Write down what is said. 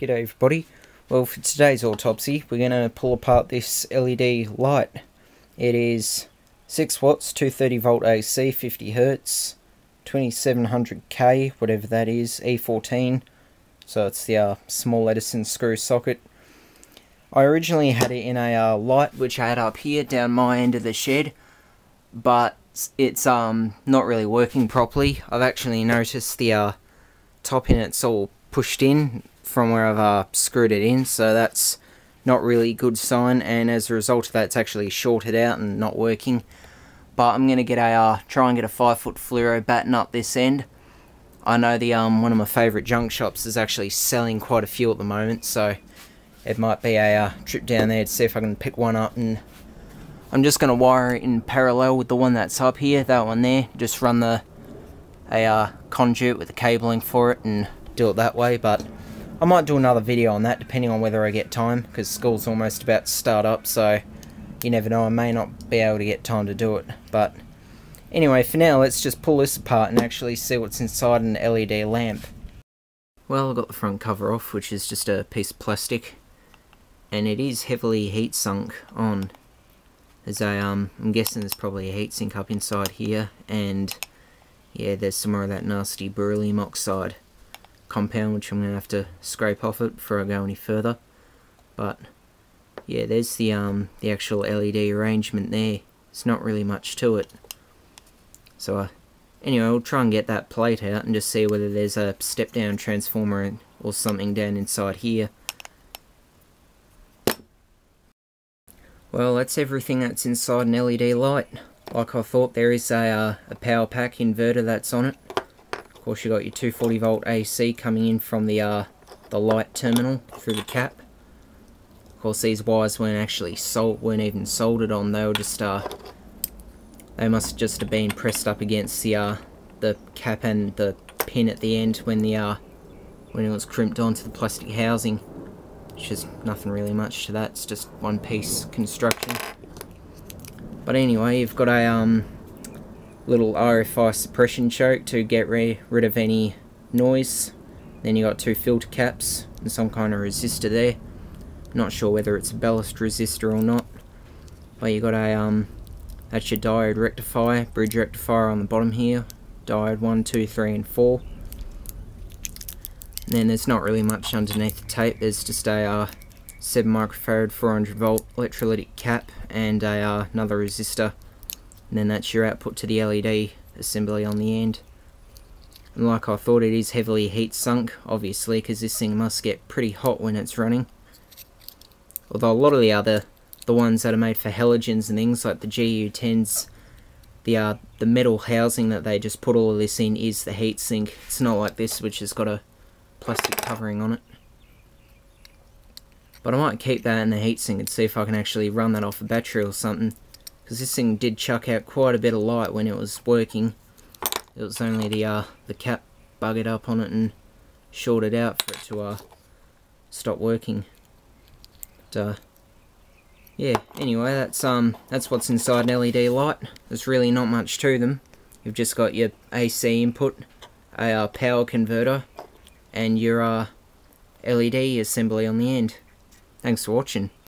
G'day everybody. Well for today's autopsy we're going to pull apart this LED light. It is 6 watts, 230 volt AC, 50 hertz, 2700K, whatever that is, E14. So it's the uh, small Edison screw socket. I originally had it in a uh, light which I had up here down my end of the shed, but it's um not really working properly. I've actually noticed the uh, top in it's all pushed in from where I've uh, screwed it in, so that's not really a good sign, and as a result of that, it's actually shorted out and not working. But I'm gonna get a uh, try and get a five foot fluoro batten up this end. I know the um one of my favourite junk shops is actually selling quite a few at the moment, so it might be a uh, trip down there to see if I can pick one up and I'm just going to wire it in parallel with the one that's up here, that one there, just run the a uh, conduit with the cabling for it and do it that way, but I might do another video on that depending on whether I get time, because school's almost about to start up, so you never know, I may not be able to get time to do it, but anyway, for now, let's just pull this apart and actually see what's inside an LED lamp. Well, I've got the front cover off, which is just a piece of plastic, and it is heavily heat sunk on. As I um, I'm guessing there's probably a heatsink up inside here, and yeah, there's some more of that nasty beryllium oxide compound, which I'm going to have to scrape off it before I go any further. But yeah, there's the um the actual LED arrangement there. It's not really much to it. So uh, anyway, I'll try and get that plate out and just see whether there's a step down transformer or something down inside here. Well, that's everything that's inside an LED light. Like I thought, there is a, uh, a power pack inverter that's on it. Of course, you got your 240 volt AC coming in from the uh, the light terminal through the cap. Of course, these wires weren't actually sold, weren't even soldered on. They were just uh, they must just have been pressed up against the uh, the cap and the pin at the end when the uh, when it was crimped onto the plastic housing which is nothing really much to that, it's just one piece construction. But anyway, you've got a um, little RFI suppression choke to get rid of any noise. Then you got two filter caps and some kind of resistor there. Not sure whether it's a ballast resistor or not. But you got a um, that's your diode rectifier, bridge rectifier on the bottom here. Diode 1, 2, 3 and 4. And then there's not really much underneath the tape, there's just a uh, 7 microfarad 400 volt electrolytic cap and a, uh, another resistor. And then that's your output to the LED assembly on the end. And like I thought, it is heavily heat sunk, obviously, because this thing must get pretty hot when it's running. Although a lot of the other, the ones that are made for halogens and things, like the GU10s, the uh, the metal housing that they just put all of this in is the heat sink. It's not like this, which has got a plastic covering on it. But I might keep that in the heatsink and see if I can actually run that off a battery or something. Because this thing did chuck out quite a bit of light when it was working. It was only the uh, the cap buggered up on it and shorted out for it to uh, stop working. But, uh, yeah, anyway, that's um that's what's inside an LED light. There's really not much to them. You've just got your AC input, a uh, power converter, and your uh, LED assembly on the end. Thanks for watching.